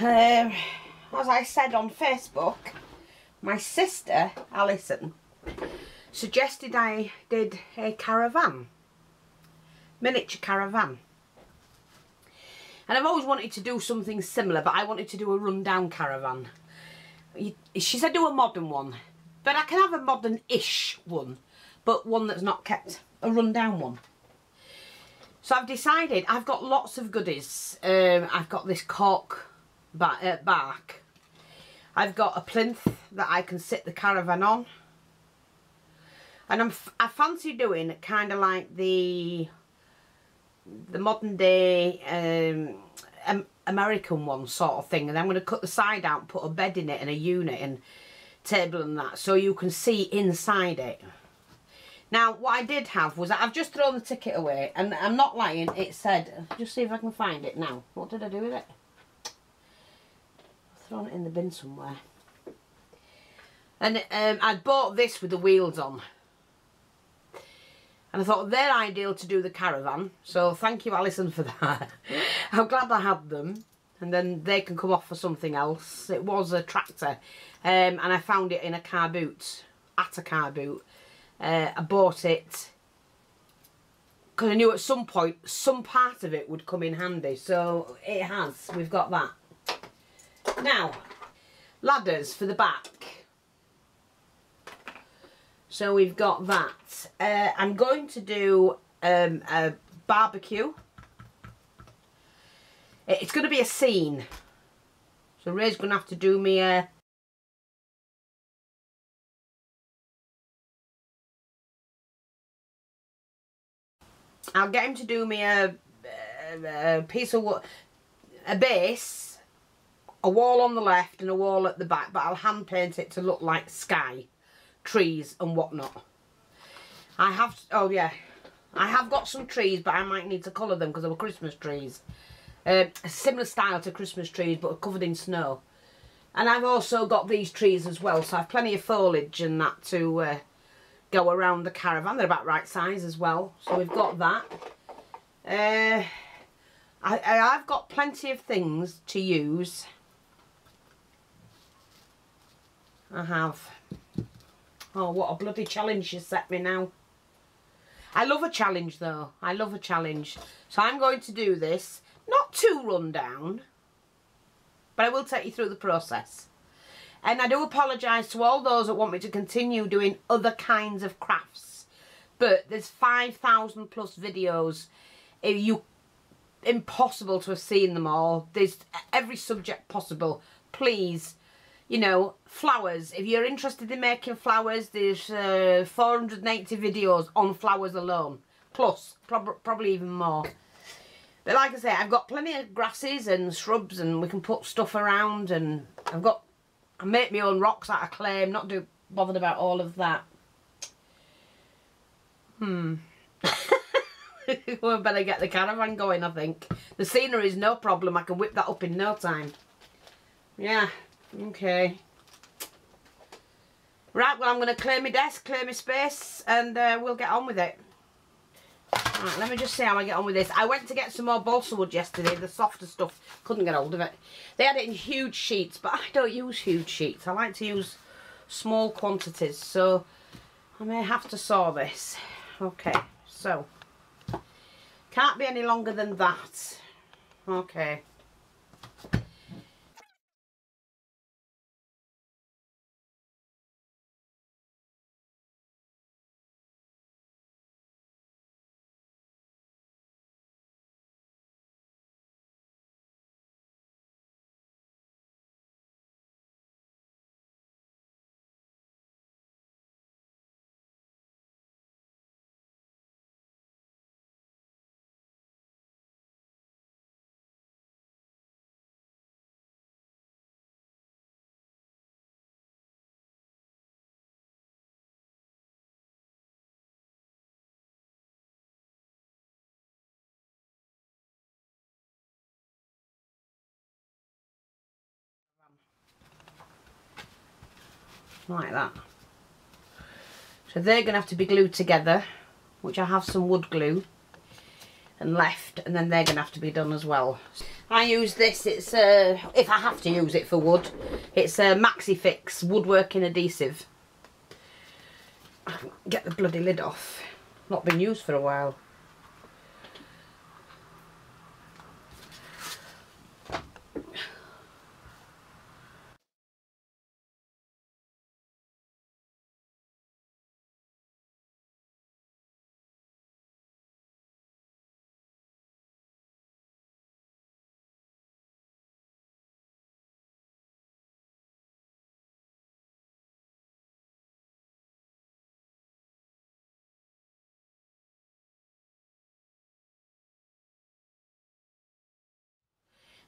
Um, as I said on Facebook, my sister, Alison, suggested I did a caravan. Miniature caravan. And I've always wanted to do something similar, but I wanted to do a rundown caravan. She said do a modern one, but I can have a modern-ish one, but one that's not kept, a rundown one. So I've decided, I've got lots of goodies. Um, I've got this cork bark. I've got a plinth that I can sit the caravan on. And I'm I fancy doing it kind of like the the modern day um, American one sort of thing. And I'm going to cut the side out, put a bed in it and a unit and table and that so you can see inside it. Now, what I did have was I've just thrown the ticket away, and I'm not lying. It said, just see if I can find it now. What did I do with it? Thrown it in the bin somewhere. And um, I'd bought this with the wheels on. And I thought they're ideal to do the caravan. So thank you, Alison, for that. I'm glad I had them. And then they can come off for something else. It was a tractor. Um, and I found it in a car boot. At a car boot. Uh, I bought it because I knew at some point some part of it would come in handy. So it has. We've got that. Now, ladders for the back. So we've got that. Uh, I'm going to do um, a barbecue. It's going to be a scene. So Ray's going to have to do me a I'll get him to do me a, a, a piece of a base, a wall on the left and a wall at the back, but I'll hand paint it to look like sky, trees and whatnot. I have, oh yeah, I have got some trees, but I might need to colour them because they were Christmas trees. A similar style to Christmas trees, but covered in snow. And I've also got these trees as well, so I've plenty of foliage and that to uh, go around the caravan. They're about right size as well. So we've got that. Uh, I, I've got plenty of things to use. I have. Oh, what a bloody challenge you set me now. I love a challenge though. I love a challenge. So I'm going to do this. Not too run down. But I will take you through the process. And I do apologise to all those that want me to continue doing other kinds of crafts. But there's 5,000 plus videos. You impossible to have seen them all. There's every subject possible. Please, you know, flowers. If you're interested in making flowers, there's uh, 480 videos on flowers alone. Plus, prob probably even more. But like I say, I've got plenty of grasses and shrubs and we can put stuff around and I've got I make my own rocks out of clay. I'm not do bothered about all of that. Hmm. we better get the caravan going, I think. The scenery is no problem. I can whip that up in no time. Yeah, okay. Right, well, I'm going to clear my desk, clear my space, and uh, we'll get on with it. Right, let me just see how I get on with this. I went to get some more balsa wood yesterday, the softer stuff. Couldn't get hold of it. They had it in huge sheets, but I don't use huge sheets. I like to use small quantities, so I may have to saw this. Okay, so can't be any longer than that. Okay. Like that. So they're going to have to be glued together, which I have some wood glue and left, and then they're going to have to be done as well. I use this, it's uh, if I have to use it for wood, it's a MaxiFix woodworking adhesive. Get the bloody lid off. Not been used for a while.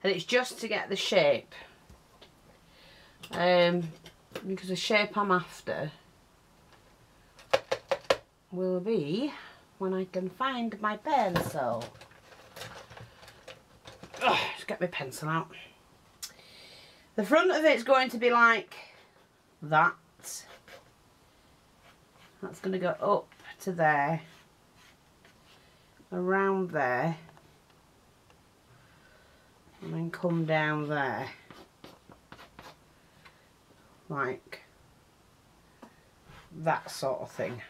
And it's just to get the shape. Um, because the shape I'm after will be when I can find my pencil. Ugh, let's get my pencil out. The front of it's going to be like that. That's going to go up to there. Around there and then come down there. Like that sort of thing.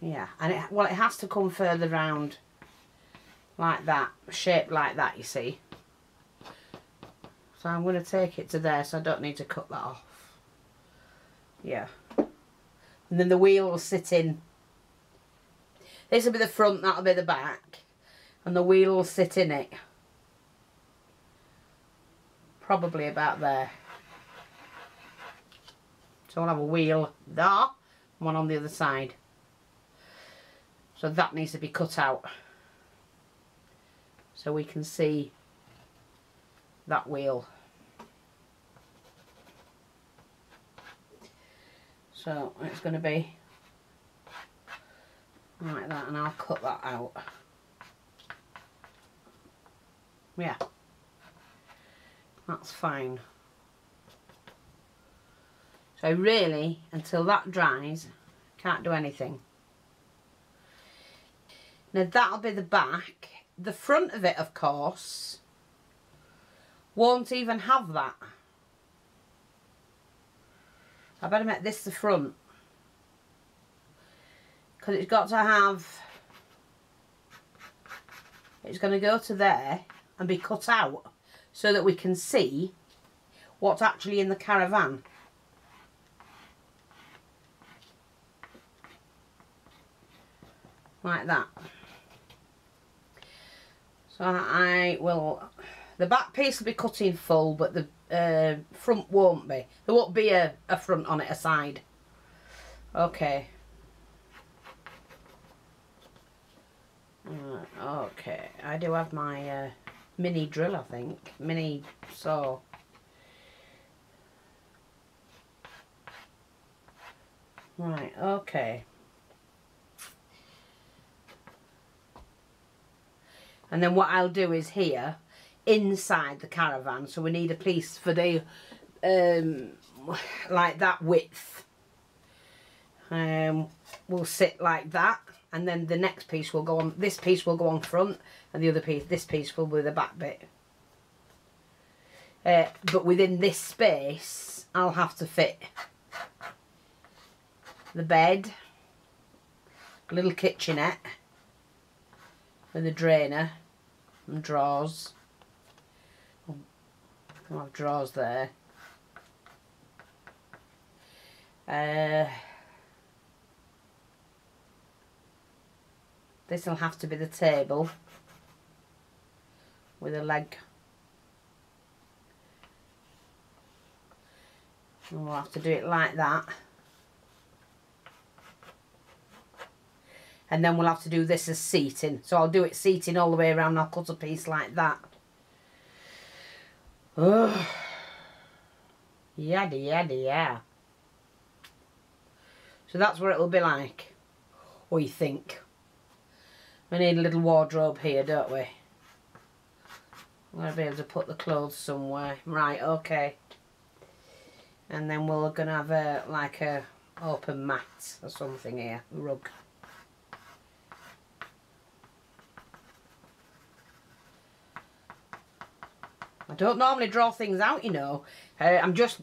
Yeah and it well it has to come further round like that shaped like that you see. So I'm going to take it to there so I don't need to cut that off. Yeah and then the wheel will sit in. This will be the front, that'll be the back, and the wheel will sit in it. Probably about there. So I'll have a wheel there, one on the other side. So that needs to be cut out. So we can see that wheel. So it's going to be like that and I'll cut that out. Yeah, that's fine. So really, until that dries, can't do anything. Now that'll be the back. The front of it, of course, won't even have that. I better make this the front. Because it's got to have... It's going to go to there and be cut out so that we can see what's actually in the caravan. Like that. So I will... The back piece will be cut in full, but the uh, front won't be. There won't be a, a front on it, a side. Okay. Uh, okay, I do have my uh, mini drill, I think. Mini saw. Right, okay. And then what I'll do is here, inside the caravan so we need a piece for the um, like that width. Um, will sit like that and then the next piece will go on this piece will go on front and the other piece this piece will be the back bit. Uh, but within this space I'll have to fit the bed a little kitchenette with a drainer and drawers Have drawers there. Uh, this will have to be the table with a leg. And we'll have to do it like that. And then we'll have to do this as seating. So I'll do it seating all the way around. I'll cut a piece like that. Ugh. Yada yada. So that's what it'll be like. What you think? We need a little wardrobe here, don't we? I'm going to be able to put the clothes somewhere. Right, okay. And then we're going to have a, like a open mat or something here, rug. I don't normally draw things out, you know. Uh, I'm just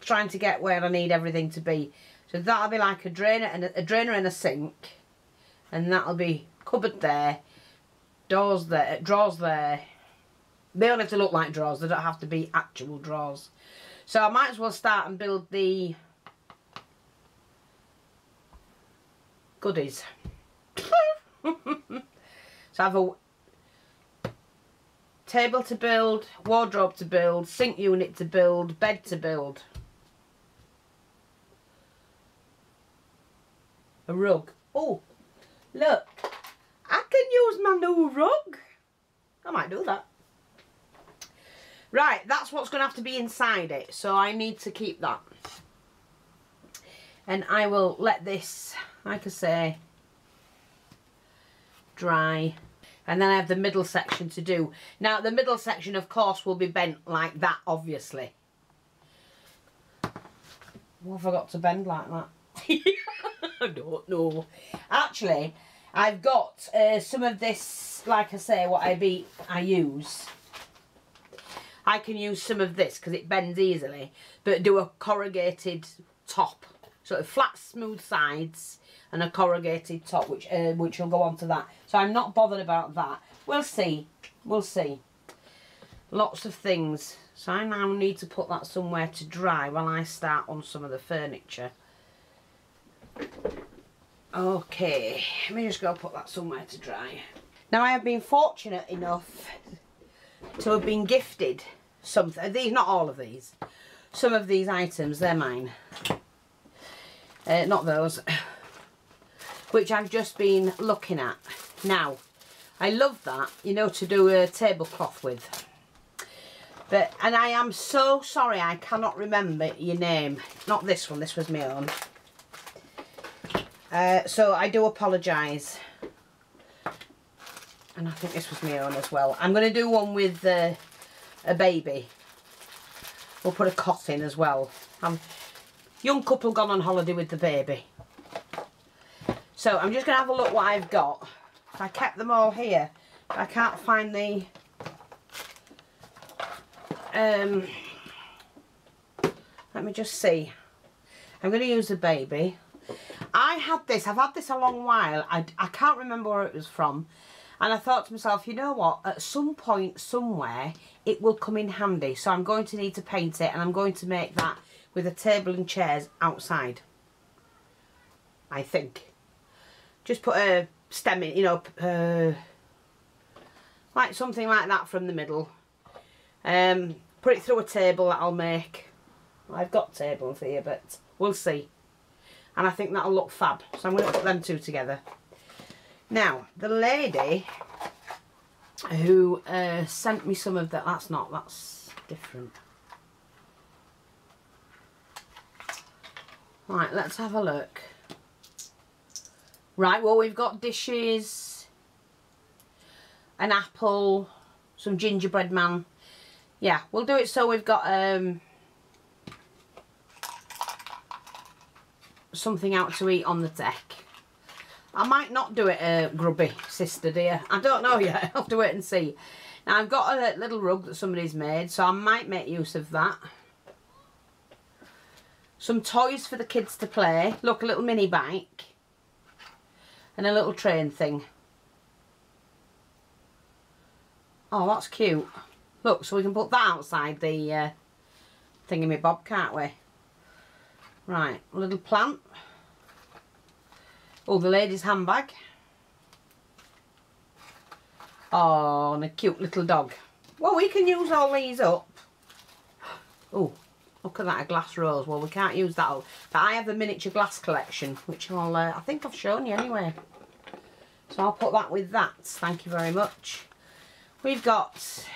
trying to get where I need everything to be. So that'll be like a drainer and a, a drainer and a sink. And that'll be cupboard there, doors there, drawers there. They don't have to look like drawers, they don't have to be actual drawers. So I might as well start and build the goodies. so I have a table to build, wardrobe to build, sink unit to build, bed to build. A rug. Oh, look. I can use my new rug. I might do that. Right, that's what's going to have to be inside it. So I need to keep that. And I will let this, like I say, dry. And then I have the middle section to do. Now, the middle section, of course, will be bent like that, obviously. What have I got to bend like that? I don't know. Actually, I've got uh, some of this, like I say, what I be I use. I can use some of this because it bends easily, but do a corrugated top. So flat, smooth sides and a corrugated top, which uh, which will go onto that. So I'm not bothered about that. We'll see. We'll see. Lots of things. So I now need to put that somewhere to dry while I start on some of the furniture. Okay, let me just go put that somewhere to dry. Now I have been fortunate enough to have been gifted something. These, not all of these. Some of these items, they're mine. Uh, not those. Which I've just been looking at. Now, I love that, you know, to do a tablecloth with. But, and I am so sorry I cannot remember your name. Not this one, this was my own. Uh, so I do apologise. And I think this was my own as well. I'm going to do one with uh, a baby. We'll put a cot in as well. Young couple gone on holiday with the baby. So I'm just going to have a look what I've got. I kept them all here. I can't find the... Um, let me just see. I'm going to use the baby. I had this, I've had this a long while. I, I can't remember where it was from. And I thought to myself, you know what, at some point, somewhere, it will come in handy. So I'm going to need to paint it and I'm going to make that with a table and chairs outside. I think. Just put a stem in, you know, uh, like something like that from the middle. Um, put it through a table that I'll make. I've got tables here, but we'll see. And I think that'll look fab. So I'm going to put them two together. Now, the lady who uh, sent me some of that, that's not, that's different. Right, let's have a look. Right, well, we've got dishes, an apple, some gingerbread man. Yeah, we'll do it so we've got um, something out to eat on the deck. I might not do it, uh, grubby sister dear. I don't know yet. I'll have to wait and see. Now, I've got a little rug that somebody's made, so I might make use of that. Some toys for the kids to play. Look, a little mini bike. And a little train thing. Oh, that's cute. Look, so we can put that outside the uh, thingy-me-bob, can't we? Right, a little plant. Oh, the lady's handbag. Oh, and a cute little dog. Well, we can use all these up. Oh, look at that, a glass rose. Well, we can't use that. But I have a miniature glass collection, which I'll, uh, I think I've shown you anyway. So I'll put that with that. Thank you very much. We've got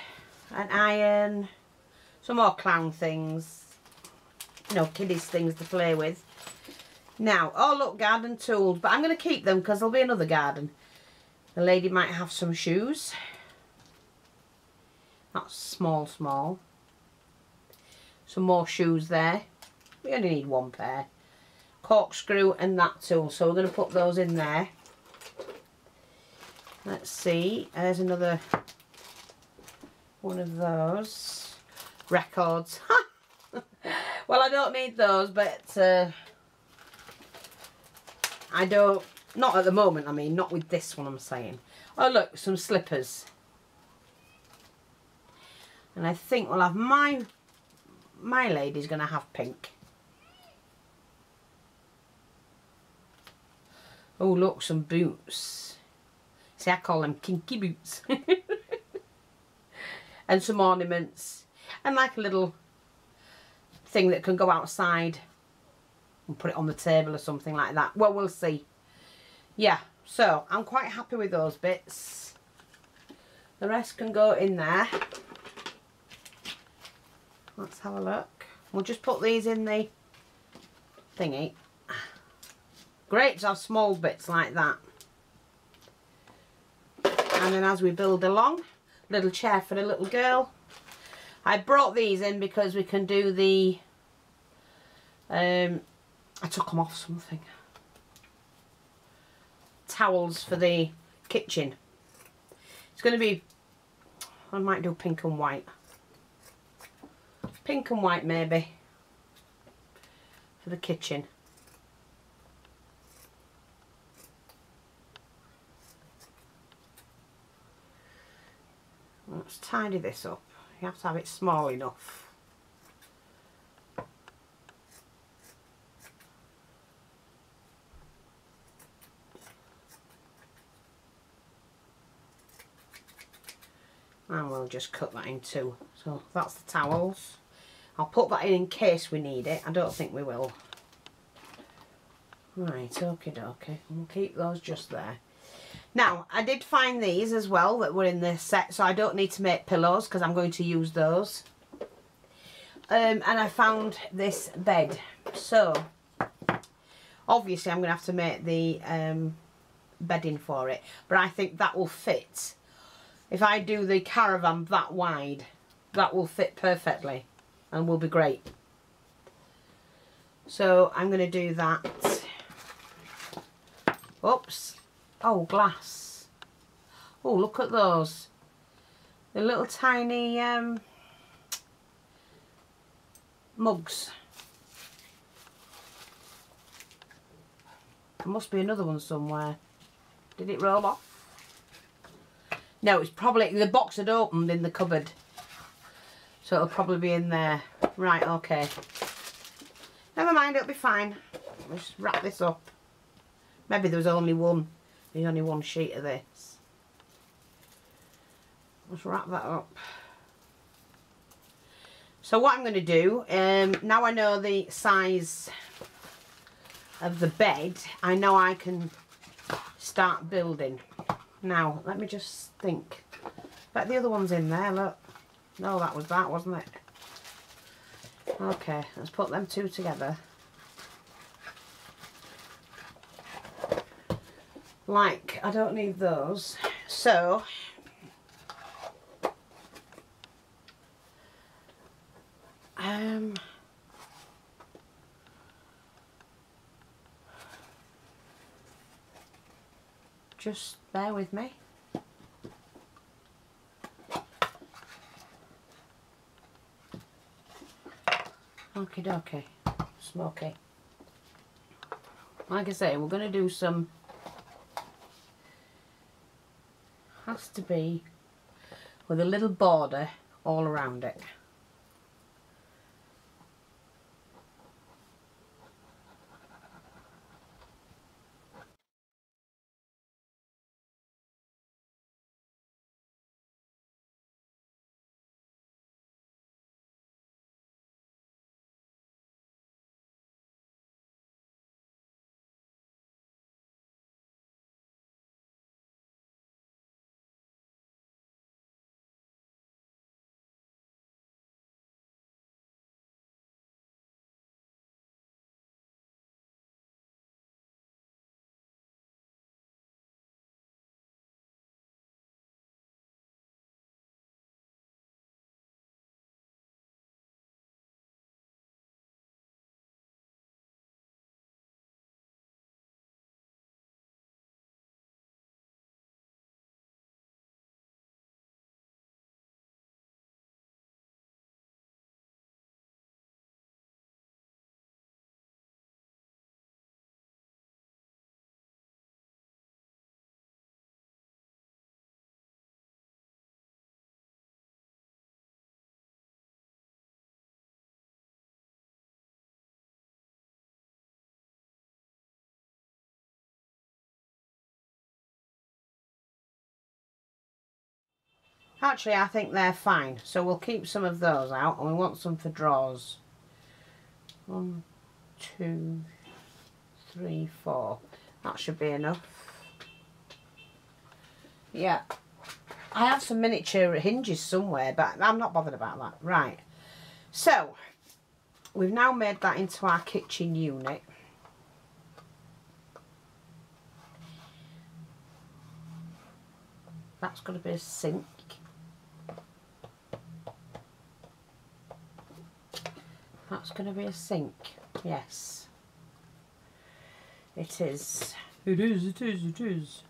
an iron, some more clown things, you know, kiddies things to play with. Now, oh look, garden tools. But I'm going to keep them because there'll be another garden. The lady might have some shoes. That's small, small. Some more shoes there. We only need one pair. corkscrew and that tool. So we're going to put those in there. Let's see. There's another one of those records. well, I don't need those, but uh, I don't, not at the moment, I mean, not with this one I'm saying. Oh look, some slippers. And I think we'll have my, my lady's going to have pink. Oh look, some boots. See, I call them kinky boots. and some ornaments. And like a little thing that can go outside and put it on the table or something like that. Well, we'll see. Yeah, so I'm quite happy with those bits. The rest can go in there. Let's have a look. We'll just put these in the thingy. Great to have small bits like that. And then as we build along, little chair for the little girl. I brought these in because we can do the, um, I took them off something. Towels for the kitchen. It's going to be, I might do pink and white. Pink and white maybe. For the kitchen. Let's tidy this up. You have to have it small enough. And we'll just cut that in two. So that's the towels. I'll put that in in case we need it. I don't think we will. Right, okay, okay. We'll keep those just there. Now, I did find these as well that were in the set, so I don't need to make pillows because I'm going to use those. Um, and I found this bed. So, obviously I'm going to have to make the um, bedding for it. But I think that will fit. If I do the caravan that wide, that will fit perfectly and will be great. So I'm going to do that. Oops. Oh, glass. Oh, look at those. The little tiny um, mugs. There must be another one somewhere. Did it roll off? No, it's probably, the box had opened in the cupboard. So it'll probably be in there. Right, okay. Never mind, it'll be fine. Let's wrap this up. Maybe there was only one. There's only one sheet of this. Let's wrap that up. So what I'm going to do, um, now I know the size of the bed, I know I can start building. Now, let me just think. But the other one's in there, look. No, that was that, wasn't it? Okay, let's put them two together. like I don't need those so um just bear with me okay dokie smoky like I say we're going to do some has to be with a little border all around it. Actually, I think they're fine. So we'll keep some of those out and we want some for drawers. One, two, three, four. That should be enough. Yeah. I have some miniature hinges somewhere, but I'm not bothered about that. Right. So, we've now made that into our kitchen unit. That's going to be a sink. That's going to be a sink. Yes. It is. It is, it is, it is.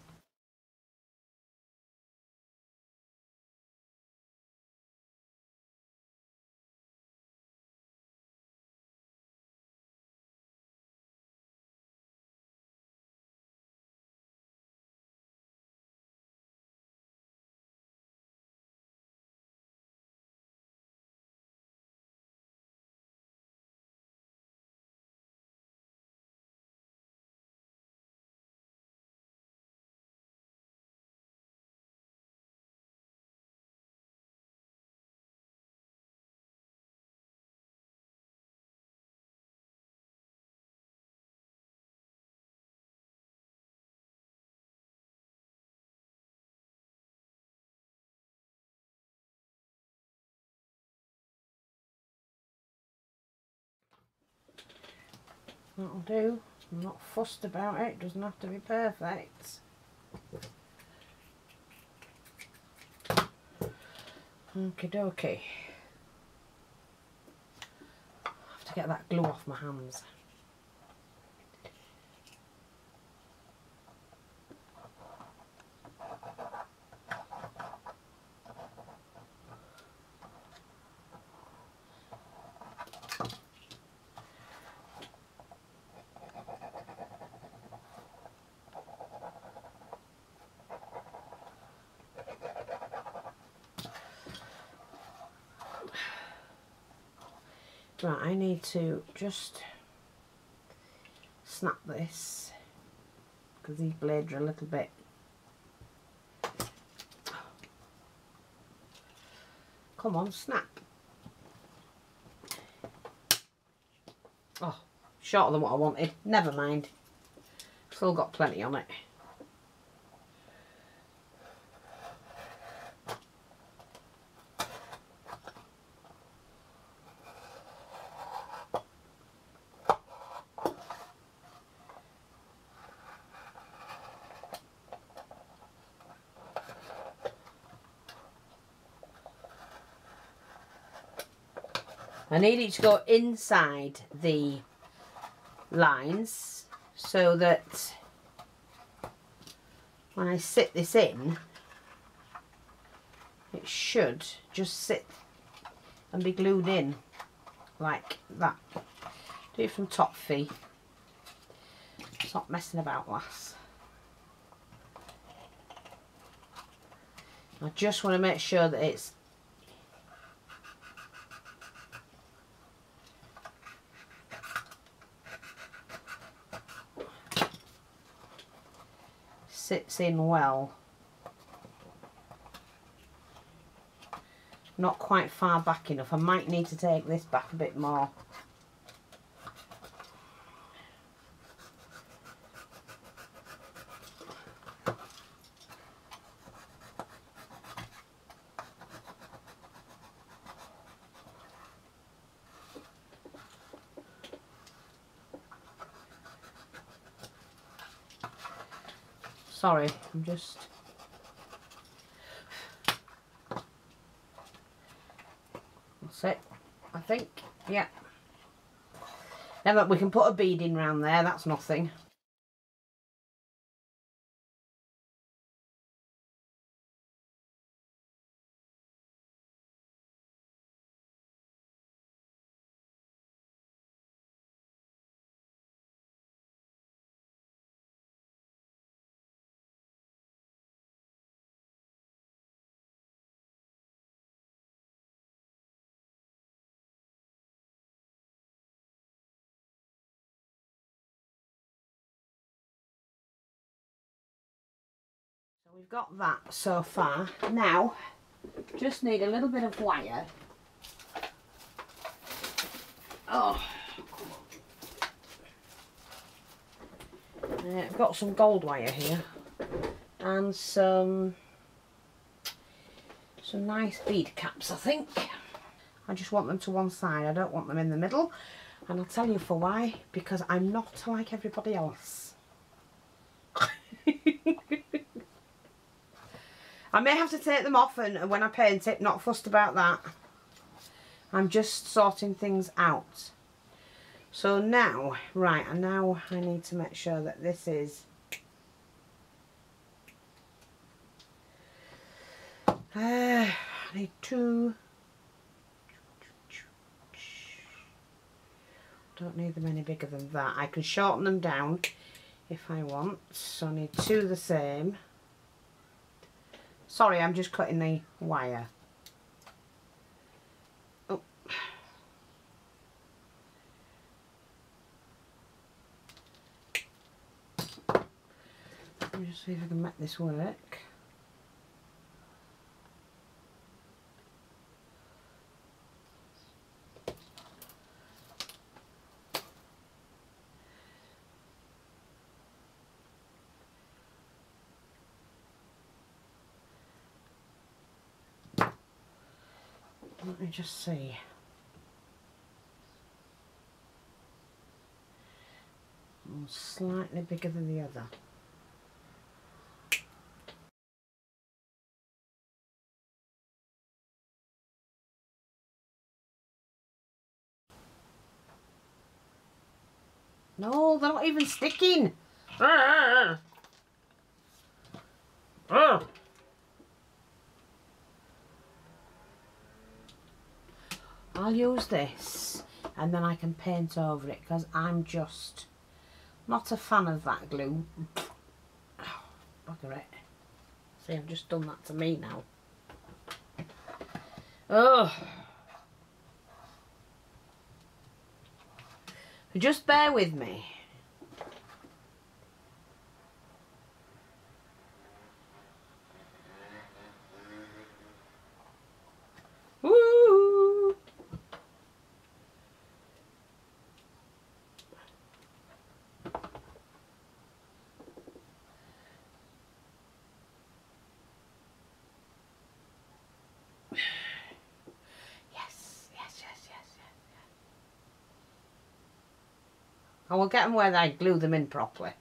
That'll do. I'm not fussed about it. It doesn't have to be perfect. Okie dokie. have to get that glue off my hands. Right, I need to just snap this because these blades are a little bit come on snap. Oh shorter than what I wanted. Never mind. Still got plenty on it need it to go inside the lines so that when I sit this in it should just sit and be glued in like that. Do it from top fee. Stop messing about lass. I just want to make sure that it's sits in well. Not quite far back enough. I might need to take this back a bit more. Sorry, I'm just... That's it, I think. Yeah. Now that we can put a bead in round there, that's nothing. We've got that so far. Now, Just need a little bit of wire. Oh. Uh, I've got some gold wire here and some some nice bead caps I think. I just want them to one side, I don't want them in the middle and I'll tell you for why, because I'm not like everybody else. I may have to take them off and when I paint it, not fussed about that. I'm just sorting things out. So now, right, and now I need to make sure that this is uh, I need two don't need them any bigger than that. I can shorten them down if I want. So I need two the same. Sorry, I'm just cutting the wire. Oh. Let me just see if I can make this work. Let me just see. One slightly bigger than the other. No, they're not even sticking. Ah. Ah. I'll use this and then I can paint over it because I'm just not a fan of that glue. Oh, bugger it. See, I've just done that to me now. Oh. Just bear with me. Woo! Yes, yes, yes, yes, yes, yes. I will get them where I glue them in properly.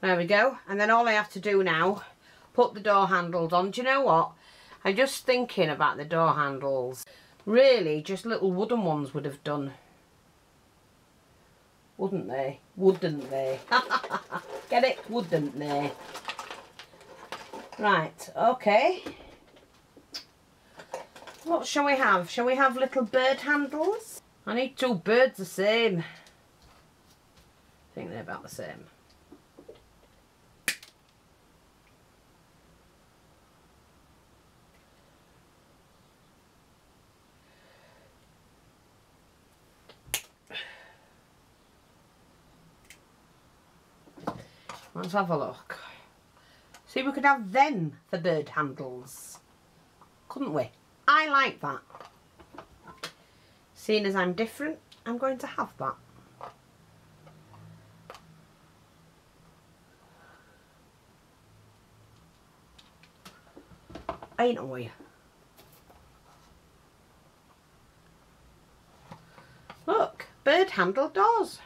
There we go. And then all I have to do now, put the door handles on. Do you know what? I'm just thinking about the door handles. Really, just little wooden ones would have done. Wouldn't they? Wouldn't they? Get it? Wouldn't they? Right, okay. What shall we have? Shall we have little bird handles? I need two birds the same. I think they're about the same. Let's have a look. See, we could have them for bird handles. Couldn't we? I like that. Seeing as I'm different, I'm going to have that. Ain't I? Look, bird handle doors.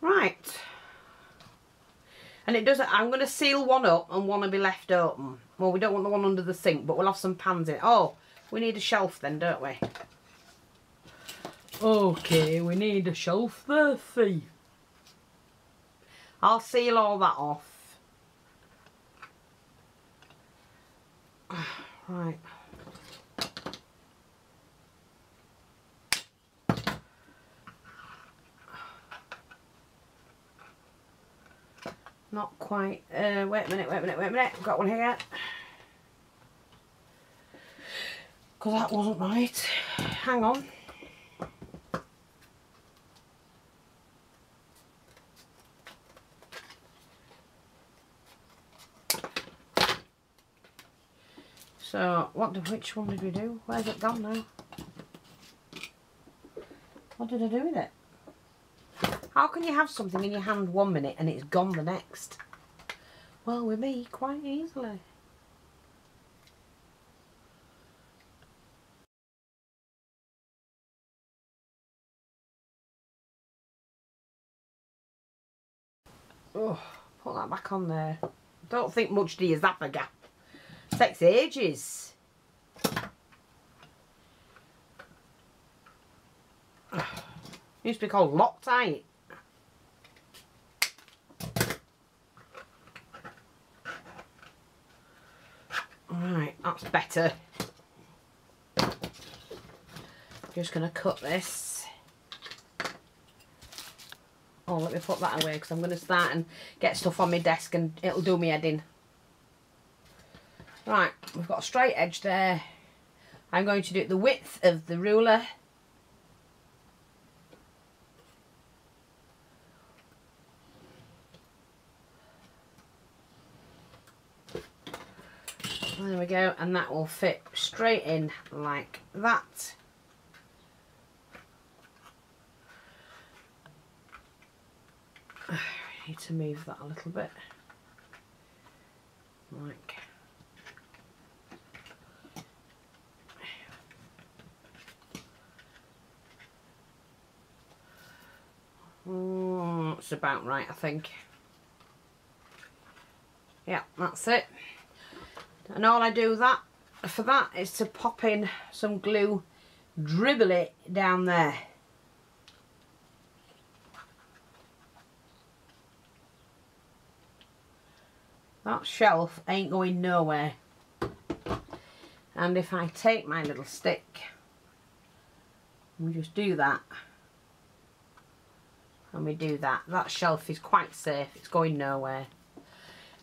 Right. And it doesn't, I'm going to seal one up and one will be left open. Well, we don't want the one under the sink, but we'll have some pans in it. Oh, we need a shelf then, don't we? Okay, we need a shelf there, see. I'll seal all that off. Right. Not quite. Uh, wait a minute, wait a minute, wait a minute. I've got one here. Because that wasn't right. Hang on. So, what did, which one did we do? Where's it gone now? What did I do with it? How can you have something in your hand one minute and it's gone the next? Well, with me, quite easily. Oh, put that back on there. Don't think much do you Zap-A-Gap. Takes ages. Used to be called Loctite. Alright, that's better. I'm Just going to cut this. Oh, let me put that away because I'm going to start and get stuff on my desk and it'll do me head in. Right, we've got a straight edge there. I'm going to do the width of the ruler. There we go, and that will fit straight in like that. I need to move that a little bit. Like Mm, it's about right, I think. Yeah, that's it. And all I do that for that is to pop in some glue, dribble it down there. That shelf ain't going nowhere. And if I take my little stick we just do that, and we do that. That shelf is quite safe. It's going nowhere.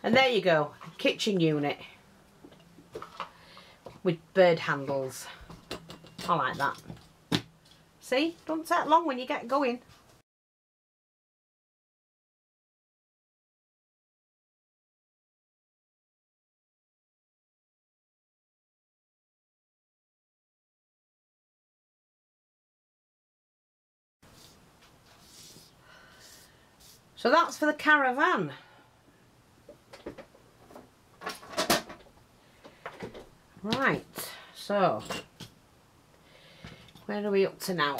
And there you go. Kitchen unit. With bird handles. I like that. See? Don't take long when you get going. So that's for the caravan. Right, so where are we up to now?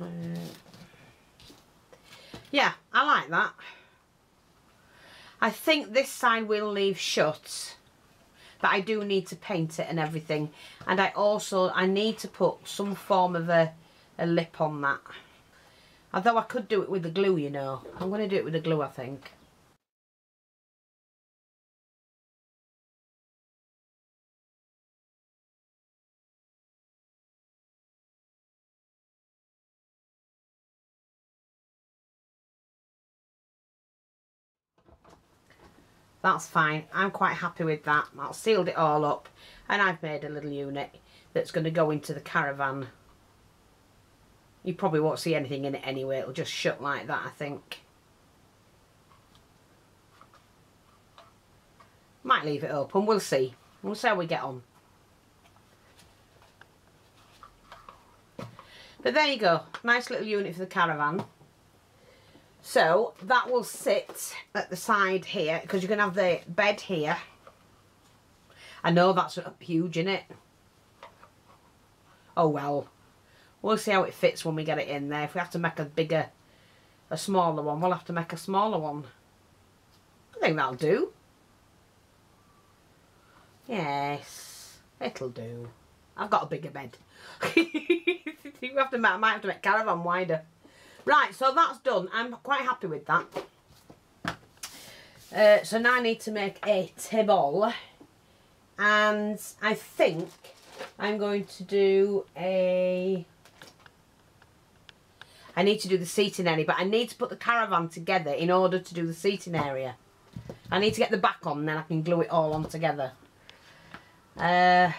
Uh, yeah, I like that. I think this side will leave shut but I do need to paint it and everything and I also I need to put some form of a a lip on that. Although I could do it with the glue, you know. I'm going to do it with the glue, I think. That's fine. I'm quite happy with that. I've sealed it all up and I've made a little unit that's going to go into the caravan you probably won't see anything in it anyway. It'll just shut like that, I think. Might leave it open. We'll see. We'll see how we get on. But there you go. Nice little unit for the caravan. So that will sit at the side here because you can have the bed here. I know that's huge, isn't it? Oh well. We'll see how it fits when we get it in there. If we have to make a bigger, a smaller one, we'll have to make a smaller one. I think that'll do. Yes, it'll do. I've got a bigger bed. you have to, I might have to make caravan wider. Right, so that's done. I'm quite happy with that. Uh, so now I need to make a table. And I think I'm going to do a I need to do the seating area, but I need to put the caravan together in order to do the seating area. I need to get the back on, then I can glue it all on together. Uh,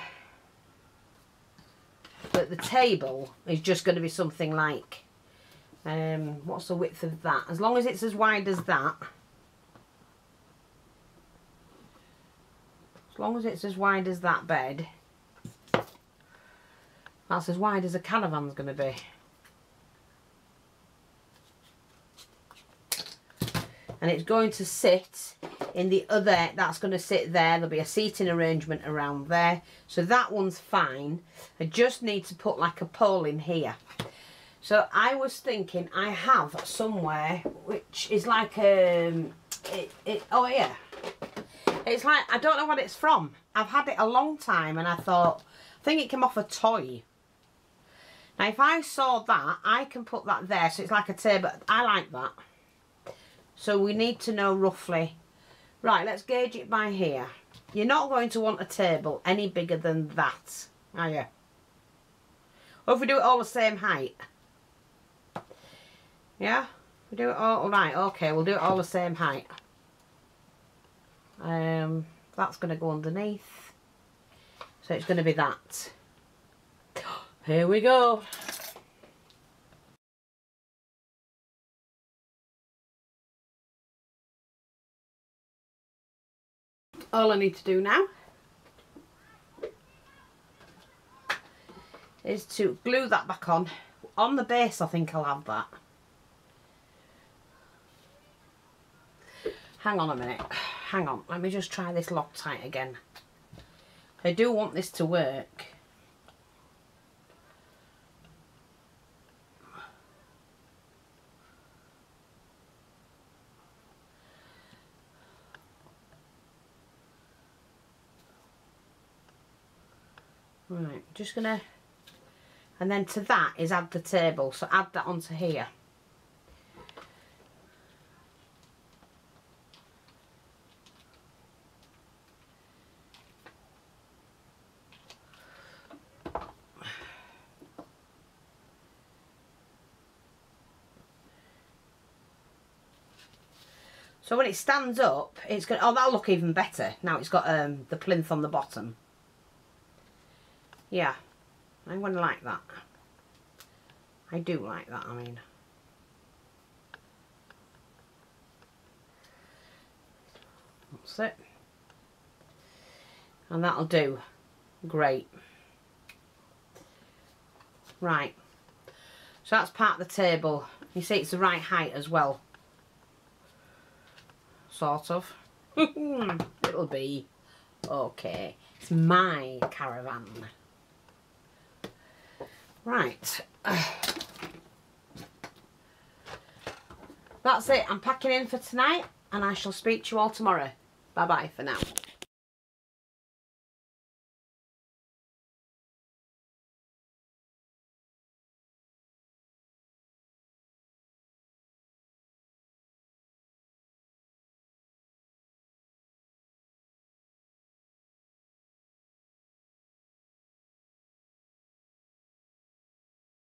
but the table is just going to be something like, um, what's the width of that? As long as it's as wide as that. As long as it's as wide as that bed. That's as wide as a caravan's going to be. And it's going to sit in the other, that's going to sit there. There'll be a seating arrangement around there. So that one's fine. I just need to put like a pole in here. So I was thinking I have somewhere which is like um it, it oh yeah. It's like I don't know what it's from. I've had it a long time and I thought I think it came off a toy. Now if I saw that I can put that there so it's like a table. I like that. So we need to know roughly. Right, let's gauge it by here. You're not going to want a table any bigger than that, are you? Or if we do it all the same height. Yeah? We do it all, right, okay, we'll do it all the same height. Um, that's going to go underneath. So it's going to be that. Here we go. All I need to do now is to glue that back on. On the base I think I'll have that. Hang on a minute. Hang on. Let me just try this Loctite again. I do want this to work. Right, just gonna, and then to that is add the table. So add that onto here. So when it stands up, it's going to, oh that'll look even better. Now it's got um, the plinth on the bottom. Yeah, I'm going to like that. I do like that, I mean. That's it. And that'll do. Great. Right. So that's part of the table. You see it's the right height as well sort of. It'll be okay. It's my caravan. Right. That's it. I'm packing in for tonight and I shall speak to you all tomorrow. Bye bye for now.